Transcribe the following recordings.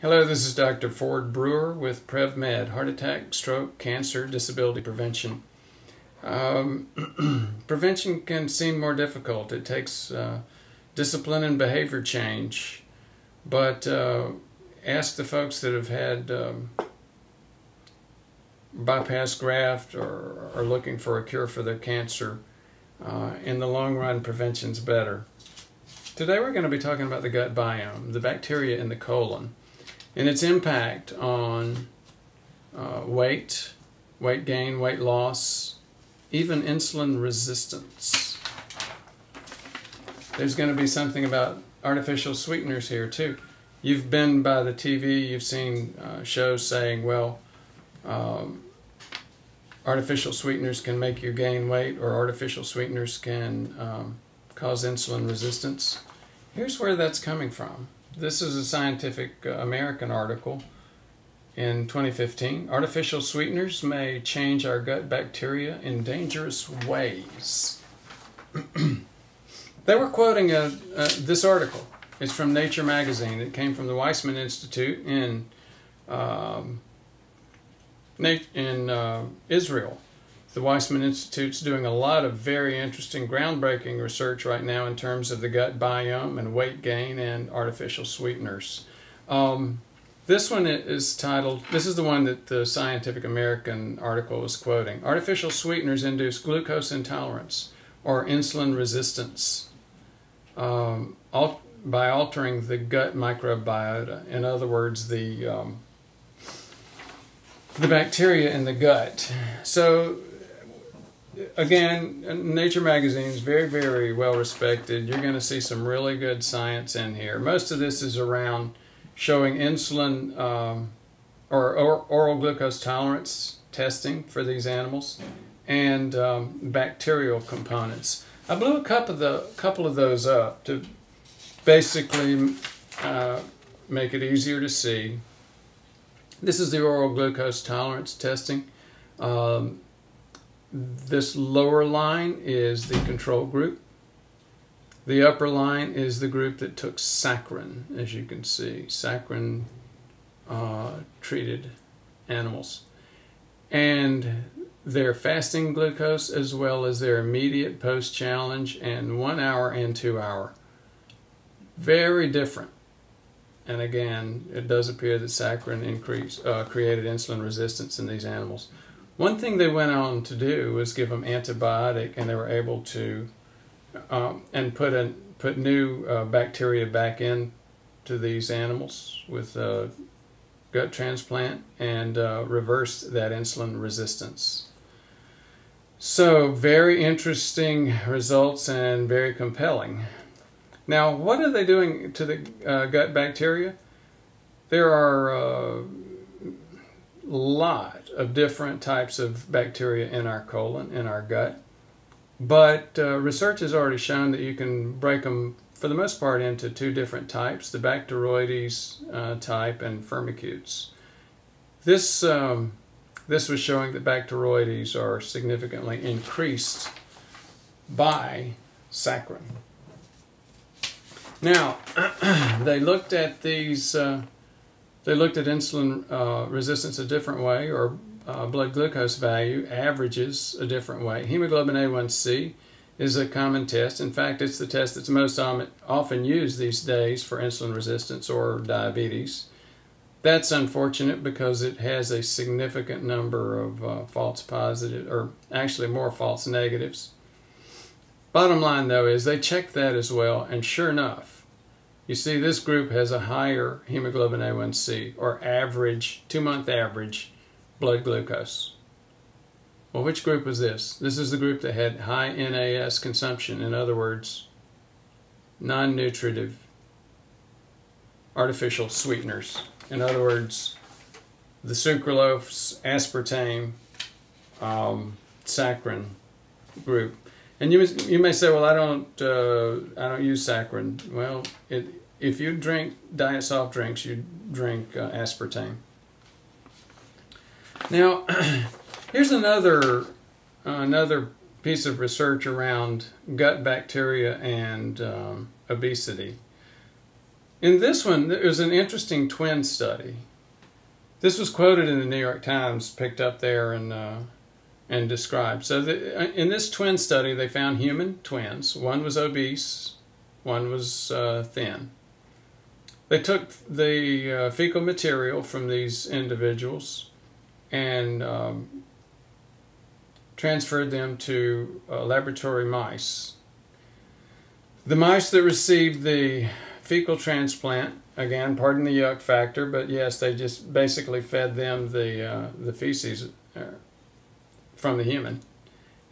Hello, this is Dr. Ford Brewer with PrevMed, Heart Attack, Stroke, Cancer, Disability Prevention. Um, prevention can seem more difficult. It takes uh, discipline and behavior change. But uh, ask the folks that have had um, bypass graft or are looking for a cure for their cancer. Uh, in the long run, prevention's better. Today we're going to be talking about the gut biome, the bacteria in the colon, and its impact on uh, weight, weight gain, weight loss, even insulin resistance. There's going to be something about artificial sweeteners here too. You've been by the TV, you've seen uh, shows saying, well, um, artificial sweeteners can make you gain weight or artificial sweeteners can um, cause insulin resistance. Here's where that's coming from. This is a Scientific uh, American article in 2015. Artificial sweeteners may change our gut bacteria in dangerous ways. they were quoting a, this article. It's from Nature magazine. It came from the Weizmann Institute in um, in uh, Israel the Weizmann Institute's doing a lot of very interesting, groundbreaking research right now in terms of the gut biome and weight gain and artificial sweeteners. Um, this one is titled, this is the one that the Scientific American article was quoting Artificial sweeteners induce glucose intolerance or insulin resistance um, al by altering the gut microbiota. In other words, the um, the bacteria in the gut. So again, Nature magazine is very, very well respected. You're going to see some really good science in here. Most of this is around showing insulin um, or, or, oral glucose tolerance testing for these animals and um, bacterial components. I blew a couple of the couple of those up to basically uh, make it easier to see. This is the oral glucose tolerance testing. Um, this lower line is the control group. The upper line is the group that took saccharin, as you can see, saccharin uh, treated animals. And their fasting glucose as well as their immediate post challenge and one hour and two hour. Very different. And again, it does appear that saccharin increase, uh, created insulin resistance in these animals. One thing they went on to do was give them antibiotic, and they were able to um, and put a put new uh, bacteria back in to these animals with a gut transplant and uh, reverse that insulin resistance. So very interesting results and very compelling. Now, what are they doing to the uh, gut bacteria? There are uh, lot of different types of bacteria in our colon, in our gut. But uh, research has already shown that you can break them, for the most part, into two different types the Bacteroides uh, type and Firmicutes. This, um, this was showing that Bacteroides are significantly increased by saccharin. Now, they looked at these, uh, they looked at insulin uh, resistance a different way, or uh, blood glucose value averages a different way. Hemoglobin A1C is a common test. In fact, it's the test that's most often used these days for insulin resistance or diabetes. That's unfortunate because it has a significant number of uh, false positives, or actually more false negatives. Bottom line, though, is they checked that as well, and sure enough, you see this group has a higher hemoglobin A1C, or average, two month average, blood glucose. Well, which group was this? This is the group that had high NAS consumption, in other words, non nutritive artificial sweeteners. In other words, the sucralose, aspartame, um, saccharin group. And you, you may say, well, I don't, uh, I don't use saccharin. Well, it, if you drink diet soft drinks, you drink uh, aspartame. Now, here's another another piece of research around gut bacteria and um, obesity. In this one, it was an interesting twin study. This was quoted in the New York Times, picked up there and uh, and described. So the, uh, in this twin study, they found human twins. One was obese, one was uh, thin. They took the uh, fecal material from these individuals and um, transferred them to uh, laboratory mice. The mice that received the fecal transplant, again, pardon the yuck factor, but yes, they just basically fed them the uh, the feces uh, from the human.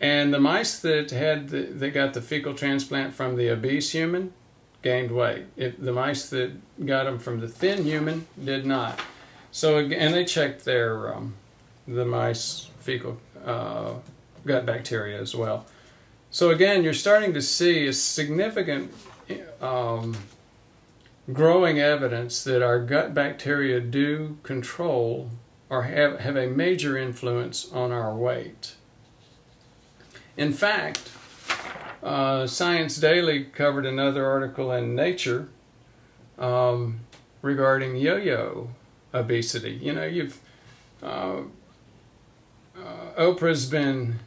And the mice that had the, that got the fecal transplant from the obese human gained weight. It, the mice that got them from the thin human did not. So and they checked their um, the mice fecal uh, gut bacteria as well. So again, you're starting to see a significant um, growing evidence that our gut bacteria do control or have, have a major influence on our weight. In fact, uh, Science Daily covered another article in Nature um, regarding yo-yo obesity. You know, you've uh, uh, Oprah's been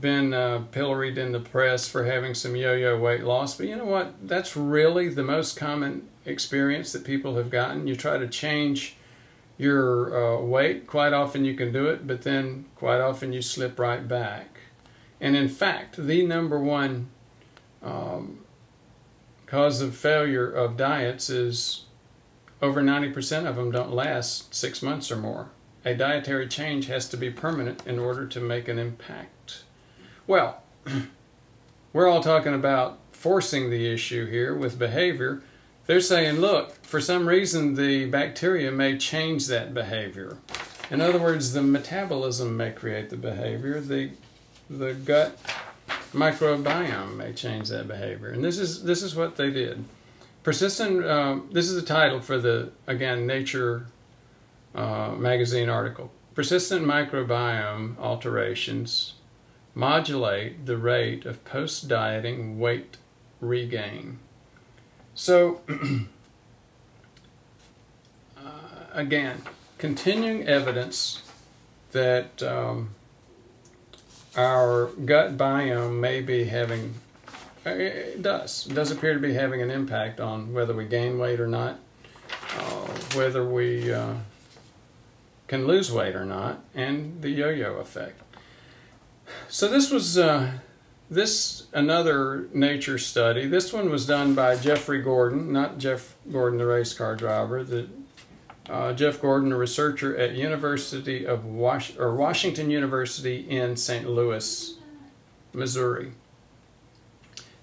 been uh, pilloried in the press for having some yo-yo weight loss, but you know what? That's really the most common experience that people have gotten. You try to change your uh, weight, quite often you can do it, but then quite often you slip right back. And in fact, the number one um, cause of failure of diets is over 90% of them don't last six months or more. A dietary change has to be permanent in order to make an impact. Well, we're all talking about forcing the issue here with behavior. They're saying, look, for some reason the bacteria may change that behavior. In other words, the metabolism may create the behavior. The the gut microbiome may change that behavior, and this is this is what they did. Persistent. Um, this is the title for the again Nature uh, magazine article. Persistent microbiome alterations modulate the rate of post dieting weight regain. So, uh, again, continuing evidence that um, our gut biome may be having, uh, it does, it does appear to be having an impact on whether we gain weight or not, uh, whether we uh, can lose weight or not, and the yo yo effect. So this was uh, this another nature study. This one was done by Jeffrey Gordon, not Jeff Gordon, the race car driver. The uh, Jeff Gordon, a researcher at University of Was- or Washington University in St. Louis, Missouri.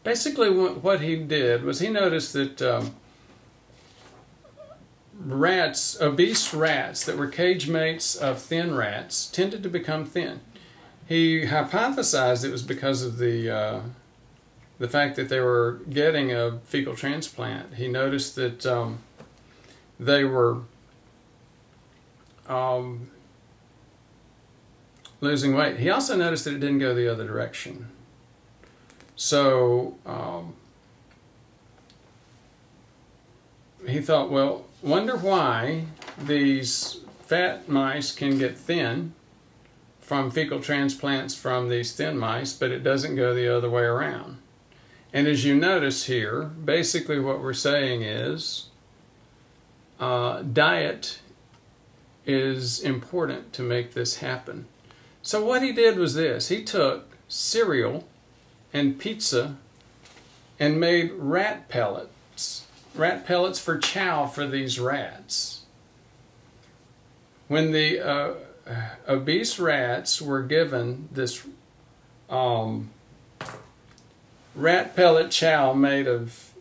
Basically, what he did was he noticed that um, rats, obese rats that were cage mates of thin rats, tended to become thin. He hypothesized it was because of the uh, the fact that they were getting a fecal transplant. He noticed that um, they were um, losing weight. He also noticed that it didn't go the other direction. So um, he thought, well, wonder why these fat mice can get thin from fecal transplants from these thin mice, but it doesn't go the other way around. And as you notice here, basically what we're saying is uh, diet is important to make this happen. So what he did was this. He took cereal and pizza and made rat pellets. Rat pellets for chow for these rats. When the uh, obese rats were given this um, rat pellet chow made of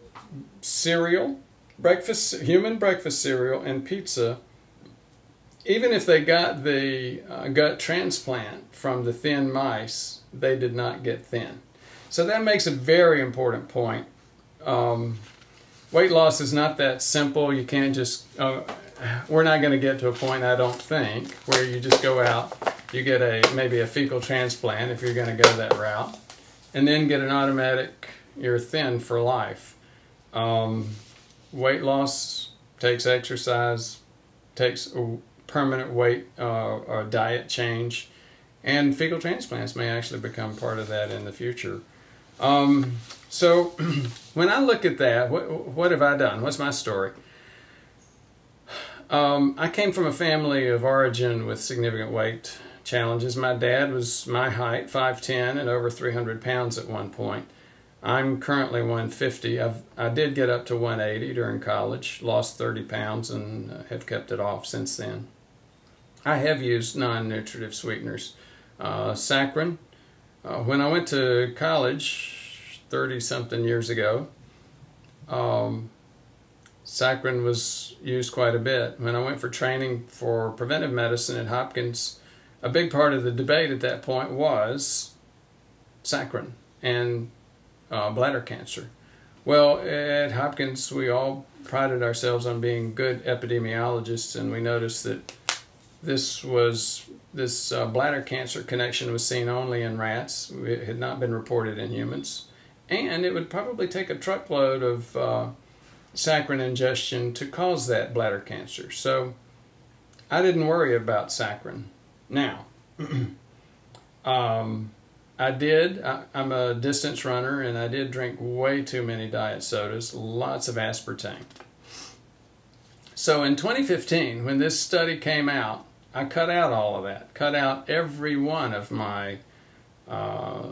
cereal, breakfast, human breakfast cereal, and pizza, even if they got the uh, gut transplant from the thin mice, they did not get thin. So that makes a very important point. Um, weight loss is not that simple. You can't just uh, we're not going to get to a point, I don't think, where you just go out, you get a maybe a fecal transplant if you're going to go that route, and then get an automatic, you're thin for life. Um, weight loss takes exercise, takes a permanent weight uh, or diet change, and fecal transplants may actually become part of that in the future. Um, so when I look at that, what, what have I done? What's my story? Um, I came from a family of origin with significant weight challenges. My dad was my height, 5'10", and over 300 pounds at one point. I'm currently 150. I've, I did get up to 180 during college, lost 30 pounds, and uh, have kept it off since then. I have used non-nutritive sweeteners. Uh, saccharin, uh, when I went to college 30 something years ago, um, saccharin was used quite a bit. When I went for training for preventive medicine at Hopkins, a big part of the debate at that point was saccharin and uh, bladder cancer. Well, at Hopkins, we all prided ourselves on being good epidemiologists, and we noticed that this was this uh, bladder cancer connection was seen only in rats. It had not been reported in humans, and it would probably take a truckload of uh, saccharin ingestion to cause that bladder cancer. So I didn't worry about saccharin. Now, um, I did. I, am a distance runner, and I did drink way too many diet sodas, lots of aspartame. So in 2015, when this study came out, I cut out all of that, cut out every one of my uh,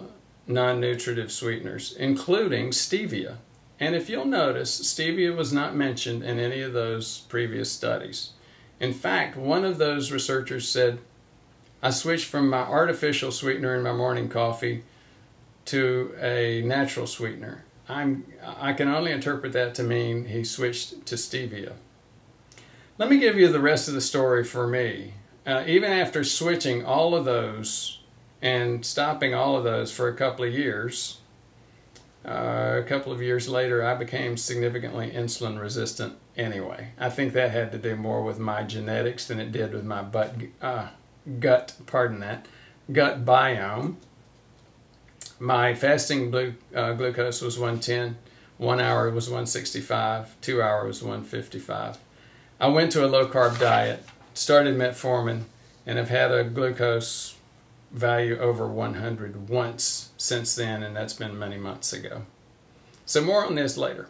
non nutritive sweeteners, including stevia. And if you'll notice, stevia was not mentioned in any of those previous studies. In fact, one of those researchers said, I switched from my artificial sweetener in my morning coffee to a natural sweetener. I'm, I can only interpret that to mean he switched to stevia. Let me give you the rest of the story for me. Uh, even after switching all of those and stopping all of those for a couple of years, uh, a couple of years later, I became significantly insulin resistant anyway. I think that had to do more with my genetics than it did with my butt, uh, gut, pardon that, gut biome. My fasting glu uh, glucose was 110, one hour was 165, two hours was 155. I went to a low carb diet, started metformin, and have had a glucose value over 100 once since then, and that's been many months ago. So more on this later.